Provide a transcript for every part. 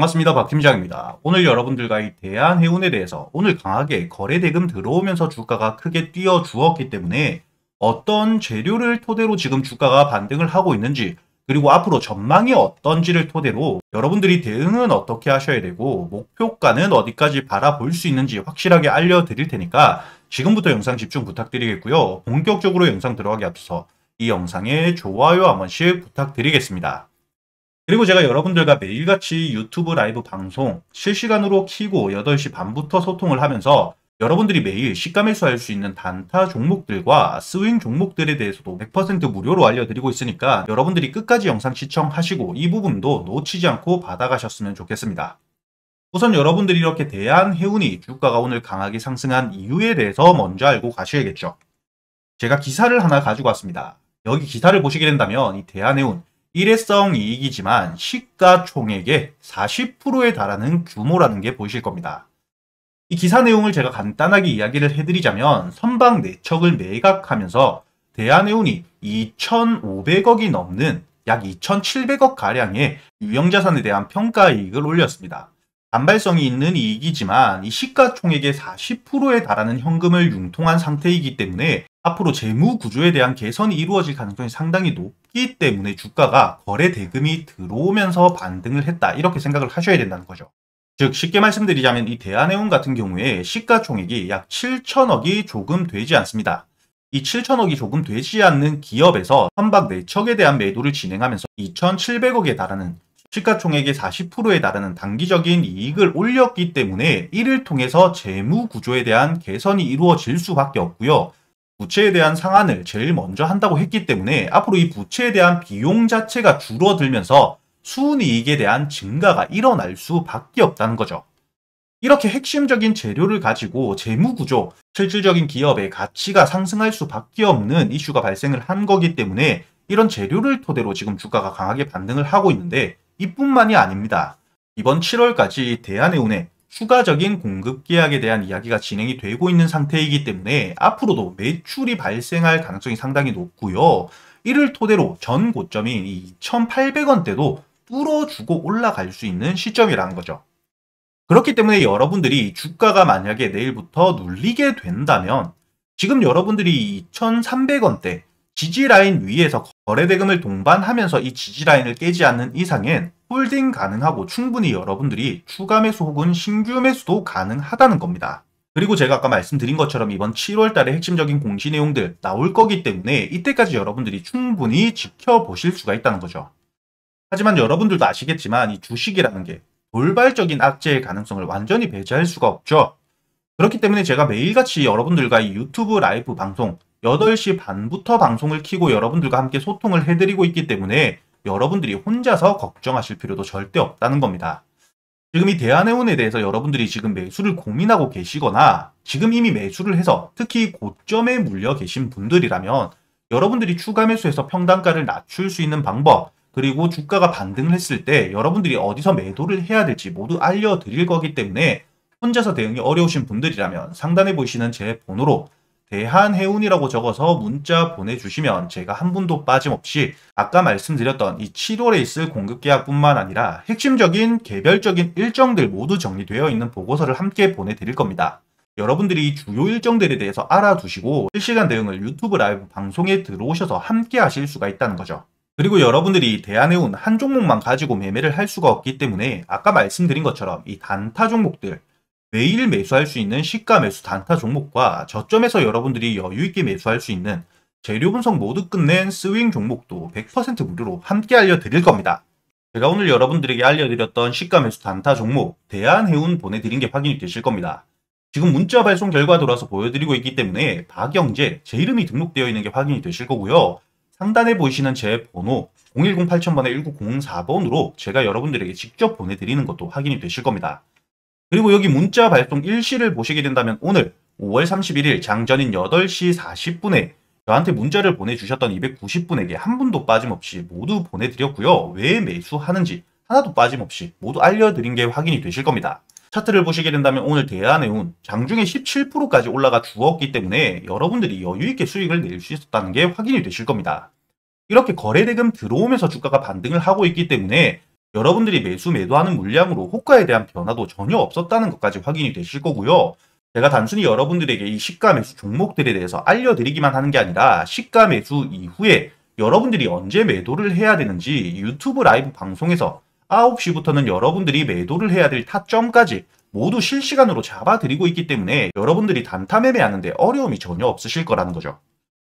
반갑습니다. 박 팀장입니다. 오늘 여러분들과 이 대한해운에 대해서 오늘 강하게 거래대금 들어오면서 주가가 크게 뛰어 주었기 때문에 어떤 재료를 토대로 지금 주가가 반등을 하고 있는지 그리고 앞으로 전망이 어떤지를 토대로 여러분들이 대응은 어떻게 하셔야 되고 목표가는 어디까지 바라볼 수 있는지 확실하게 알려드릴 테니까 지금부터 영상 집중 부탁드리겠고요. 본격적으로 영상 들어가기 앞서 이 영상에 좋아요 한 번씩 부탁드리겠습니다. 그리고 제가 여러분들과 매일같이 유튜브 라이브 방송 실시간으로 키고 8시 반부터 소통을 하면서 여러분들이 매일 시가 매수할 수 있는 단타 종목들과 스윙 종목들에 대해서도 100% 무료로 알려드리고 있으니까 여러분들이 끝까지 영상 시청하시고 이 부분도 놓치지 않고 받아가셨으면 좋겠습니다. 우선 여러분들이 이렇게 대한해운이 주가가 오늘 강하게 상승한 이유에 대해서 먼저 알고 가셔야겠죠. 제가 기사를 하나 가지고 왔습니다. 여기 기사를 보시게 된다면 이 대한해운 일회성 이익이지만 시가총액의 40%에 달하는 규모라는 게 보이실 겁니다. 이 기사 내용을 제가 간단하게 이야기를 해드리자면 선박 내척을 매각하면서 대한해운이 2,500억이 넘는 약 2,700억 가량의 유형자산에 대한 평가이익을 올렸습니다. 단발성이 있는 이익이지만 이 시가총액의 40%에 달하는 현금을 융통한 상태이기 때문에 앞으로 재무 구조에 대한 개선이 이루어질 가능성이 상당히 높기 때문에 주가가 거래 대금이 들어오면서 반등을 했다 이렇게 생각을 하셔야 된다는 거죠. 즉 쉽게 말씀드리자면 이 대한해운 같은 경우에 시가총액이 약 7천억이 조금 되지 않습니다. 이 7천억이 조금 되지 않는 기업에서 선박 내척에 대한 매도를 진행하면서 2,700억에 달하는 시가총액의 40%에 달하는 단기적인 이익을 올렸기 때문에 이를 통해서 재무 구조에 대한 개선이 이루어질 수밖에 없고요. 부채에 대한 상한을 제일 먼저 한다고 했기 때문에 앞으로 이 부채에 대한 비용 자체가 줄어들면서 순이익에 대한 증가가 일어날 수밖에 없다는 거죠. 이렇게 핵심적인 재료를 가지고 재무구조, 실질적인 기업의 가치가 상승할 수밖에 없는 이슈가 발생을 한 거기 때문에 이런 재료를 토대로 지금 주가가 강하게 반등을 하고 있는데 이뿐만이 아닙니다. 이번 7월까지 대한해운의 추가적인 공급 계약에 대한 이야기가 진행이 되고 있는 상태이기 때문에 앞으로도 매출이 발생할 가능성이 상당히 높고요. 이를 토대로 전 고점인 2,800원대도 뚫어주고 올라갈 수 있는 시점이라는 거죠. 그렇기 때문에 여러분들이 주가가 만약에 내일부터 눌리게 된다면 지금 여러분들이 2,300원대 지지라인 위에서 거래대금을 동반하면서 이 지지라인을 깨지 않는 이상엔 홀딩 가능하고 충분히 여러분들이 추가 매수 혹은 신규 매수도 가능하다는 겁니다. 그리고 제가 아까 말씀드린 것처럼 이번 7월 달에 핵심적인 공시 내용들 나올 거기 때문에 이때까지 여러분들이 충분히 지켜보실 수가 있다는 거죠. 하지만 여러분들도 아시겠지만 이 주식이라는 게 돌발적인 악재의 가능성을 완전히 배제할 수가 없죠. 그렇기 때문에 제가 매일같이 여러분들과 이 유튜브 라이브 방송 8시 반부터 방송을 키고 여러분들과 함께 소통을 해드리고 있기 때문에 여러분들이 혼자서 걱정하실 필요도 절대 없다는 겁니다. 지금 이 대한해운에 대해서 여러분들이 지금 매수를 고민하고 계시거나 지금 이미 매수를 해서 특히 고점에 물려 계신 분들이라면 여러분들이 추가 매수해서 평단가를 낮출 수 있는 방법 그리고 주가가 반등을 했을 때 여러분들이 어디서 매도를 해야 될지 모두 알려드릴 거기 때문에 혼자서 대응이 어려우신 분들이라면 상단에 보이시는 제 번호로 대한해운이라고 적어서 문자 보내주시면 제가 한 분도 빠짐없이 아까 말씀드렸던 이 7월에 있을 공급계약뿐만 아니라 핵심적인 개별적인 일정들 모두 정리되어 있는 보고서를 함께 보내드릴 겁니다. 여러분들이 주요 일정들에 대해서 알아두시고 실시간 대응을 유튜브 라이브 방송에 들어오셔서 함께 하실 수가 있다는 거죠. 그리고 여러분들이 대한해운 한 종목만 가지고 매매를 할 수가 없기 때문에 아까 말씀드린 것처럼 이 단타 종목들 매일 매수할 수 있는 시가 매수 단타 종목과 저점에서 여러분들이 여유있게 매수할 수 있는 재료 분석 모두 끝낸 스윙 종목도 100% 무료로 함께 알려드릴 겁니다. 제가 오늘 여러분들에게 알려드렸던 시가 매수 단타 종목 대한해운 보내드린 게 확인이 되실 겁니다. 지금 문자 발송 결과 돌아서 보여드리고 있기 때문에 박영재 제 이름이 등록되어 있는 게 확인이 되실 거고요. 상단에 보이시는 제 번호 010 8000번에 1904번으로 제가 여러분들에게 직접 보내드리는 것도 확인이 되실 겁니다. 그리고 여기 문자 발송 일시를 보시게 된다면 오늘 5월 31일 장전인 8시 40분에 저한테 문자를 보내주셨던 290분에게 한 분도 빠짐없이 모두 보내드렸고요. 왜 매수하는지 하나도 빠짐없이 모두 알려드린 게 확인이 되실 겁니다. 차트를 보시게 된다면 오늘 대한해운 장중에 17%까지 올라가 주었기 때문에 여러분들이 여유있게 수익을 낼 수 있었다는 게 확인이 되실 겁니다. 이렇게 거래대금 들어오면서 주가가 반등을 하고 있기 때문에 여러분들이 매수 매도하는 물량으로 호가에 대한 변화도 전혀 없었다는 것까지 확인이 되실 거고요. 제가 단순히 여러분들에게 이 시가 매수 종목들에 대해서 알려드리기만 하는 게 아니라 시가 매수 이후에 여러분들이 언제 매도를 해야 되는지 유튜브 라이브 방송에서 9시부터는 여러분들이 매도를 해야 될 타점까지 모두 실시간으로 잡아드리고 있기 때문에 여러분들이 단타 매매하는데 어려움이 전혀 없으실 거라는 거죠.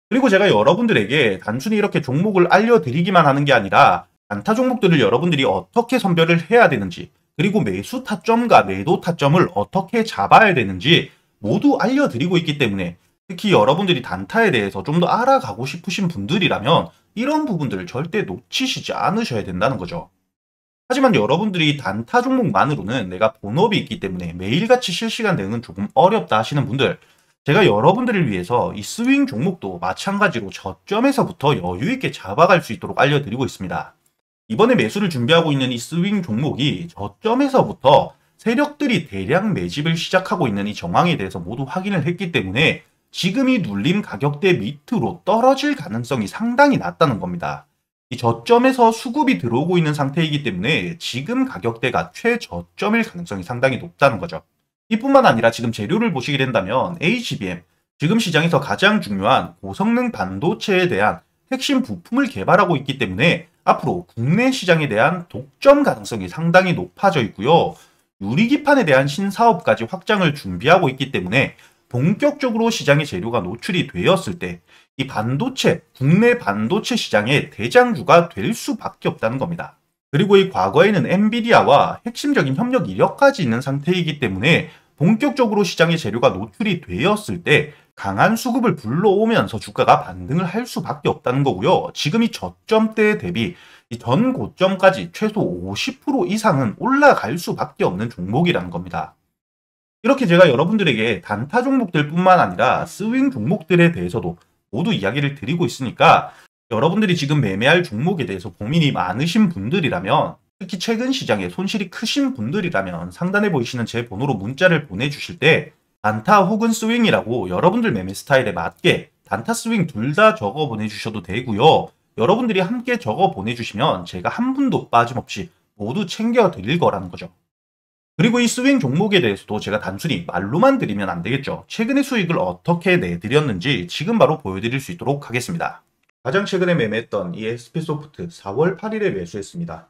그리고 제가 여러분들에게 단순히 이렇게 종목을 알려드리기만 하는 게 아니라 단타 종목들을 여러분들이 어떻게 선별을 해야 되는지 그리고 매수 타점과 매도 타점을 어떻게 잡아야 되는지 모두 알려드리고 있기 때문에 특히 여러분들이 단타에 대해서 좀 더 알아가고 싶으신 분들이라면 이런 부분들을 절대 놓치시지 않으셔야 된다는 거죠. 하지만 여러분들이 단타 종목만으로는 내가 본업이 있기 때문에 매일같이 실시간 대응은 조금 어렵다 하시는 분들 제가 여러분들을 위해서 이 스윙 종목도 마찬가지로 저점에서부터 여유있게 잡아갈 수 있도록 알려드리고 있습니다. 이번에 매수를 준비하고 있는 이 스윙 종목이 저점에서부터 세력들이 대량 매집을 시작하고 있는 이 정황에 대해서 모두 확인을 했기 때문에 지금 이 눌림 가격대 밑으로 떨어질 가능성이 상당히 낮다는 겁니다. 이 저점에서 수급이 들어오고 있는 상태이기 때문에 지금 가격대가 최저점일 가능성이 상당히 높다는 거죠. 이뿐만 아니라 지금 재료를 보시게 된다면 HBM, 지금 시장에서 가장 중요한 고성능 반도체에 대한 핵심 부품을 개발하고 있기 때문에 앞으로 국내 시장에 대한 독점 가능성이 상당히 높아져 있고요. 유리기판에 대한 신사업까지 확장을 준비하고 있기 때문에 본격적으로 시장의 재료가 노출이 되었을 때 이 반도체, 국내 반도체 시장의 대장주가 될 수밖에 없다는 겁니다. 그리고 이 과거에는 엔비디아와 핵심적인 협력 이력까지 있는 상태이기 때문에 본격적으로 시장의 재료가 노출이 되었을 때 강한 수급을 불러오면서 주가가 반등을 할 수밖에 없다는 거고요. 지금 이 저점대 대비 전 고점까지 최소 50% 이상은 올라갈 수밖에 없는 종목이라는 겁니다. 이렇게 제가 여러분들에게 단타 종목들 뿐만 아니라 스윙 종목들에 대해서도 모두 이야기를 드리고 있으니까 여러분들이 지금 매매할 종목에 대해서 고민이 많으신 분들이라면 특히 최근 시장에 손실이 크신 분들이라면 상단에 보이시는 제 번호로 문자를 보내주실 때 단타 혹은 스윙이라고 여러분들 매매 스타일에 맞게 단타 스윙 둘 다 적어 보내주셔도 되고요. 여러분들이 함께 적어 보내주시면 제가 한 분도 빠짐없이 모두 챙겨 드릴 거라는 거죠. 그리고 이 스윙 종목에 대해서도 제가 단순히 말로만 드리면 안 되겠죠. 최근의 수익을 어떻게 내드렸는지 지금 바로 보여드릴 수 있도록 하겠습니다. 가장 최근에 매매했던 이 SP소프트 4월 8일에 매수했습니다.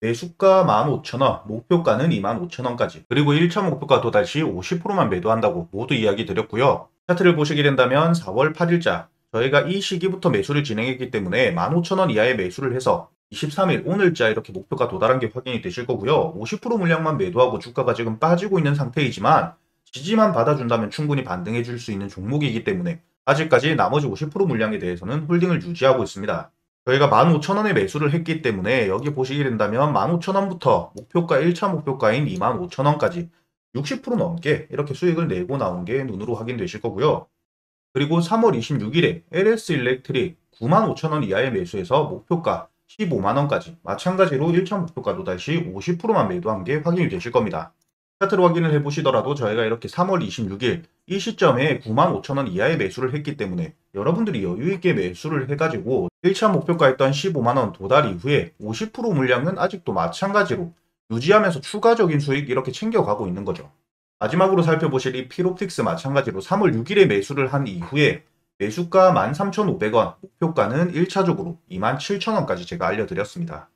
매수가 15,000원, 목표가는 25,000원까지 그리고 1차 목표가 도달 시 50%만 매도한다고 모두 이야기 드렸고요. 차트를 보시게 된다면 4월 8일자 저희가 이 시기부터 매수를 진행했기 때문에 15,000원 이하의 매수를 해서 23일 오늘자 이렇게 목표가 도달한 게 확인이 되실 거고요. 50% 물량만 매도하고 주가가 지금 빠지고 있는 상태이지만 지지만 받아준다면 충분히 반등해 줄 수 있는 종목이기 때문에 아직까지 나머지 50% 물량에 대해서는 홀딩을 유지하고 있습니다. 저희가 15,000원에 매수를 했기 때문에 여기 보시게 된다면 15,000원부터 목표가 1차 목표가인 25,000원까지 60% 넘게 이렇게 수익을 내고 나온 게 눈으로 확인되실 거고요. 그리고 3월 26일에 LS 일렉트릭 95,000원 이하의 매수해서 목표가 15만원까지 마찬가지로 1차 목표가도 다시 50%만 매도한 게 확인이 되실 겁니다. 차트로 확인을 해보시더라도 저희가 이렇게 3월 26일 이 시점에 95,000원 이하의 매수를 했기 때문에 여러분들이 여유있게 매수를 해가지고 1차 목표가였던 15만원 도달 이후에 50% 물량은 아직도 마찬가지로 유지하면서 추가적인 수익 이렇게 챙겨가고 있는 거죠. 마지막으로 살펴보실 이 피롭틱스 마찬가지로 3월 6일에 매수를 한 이후에 매수가 13,500원, 목표가는 1차적으로 27,000원까지 제가 알려드렸습니다.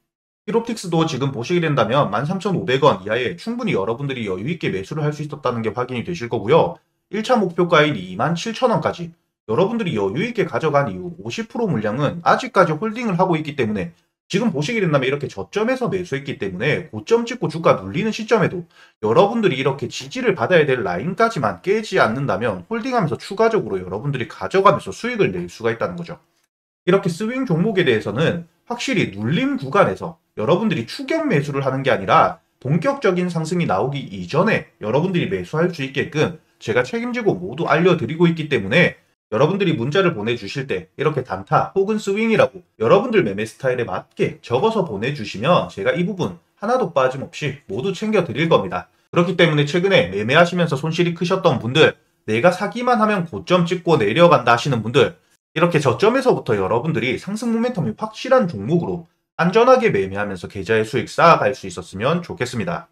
히롭틱스도 지금 보시게 된다면 13,500원 이하에 충분히 여러분들이 여유있게 매수를 할 수 있었다는 게 확인이 되실 거고요. 1차 목표가인 27,000원까지 여러분들이 여유있게 가져간 이후 50% 물량은 아직까지 홀딩을 하고 있기 때문에 지금 보시게 된다면 이렇게 저점에서 매수했기 때문에 고점 찍고 주가 눌리는 시점에도 여러분들이 이렇게 지지를 받아야 될 라인까지만 깨지 않는다면 홀딩하면서 추가적으로 여러분들이 가져가면서 수익을 낼 수가 있다는 거죠. 이렇게 스윙 종목에 대해서는 확실히 눌림 구간에서 여러분들이 추격 매수를 하는 게 아니라 본격적인 상승이 나오기 이전에 여러분들이 매수할 수 있게끔 제가 책임지고 모두 알려드리고 있기 때문에 여러분들이 문자를 보내주실 때 이렇게 단타 혹은 스윙이라고 여러분들 매매 스타일에 맞게 적어서 보내주시면 제가 이 부분 하나도 빠짐없이 모두 챙겨 드릴 겁니다. 그렇기 때문에 최근에 매매하시면서 손실이 크셨던 분들 내가 사기만 하면 고점 찍고 내려간다 하시는 분들 이렇게 저점에서부터 여러분들이 상승 모멘텀이 확실한 종목으로 안전하게 매매하면서 계좌의 수익 쌓아갈 수 있었으면 좋겠습니다.